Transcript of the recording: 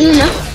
No.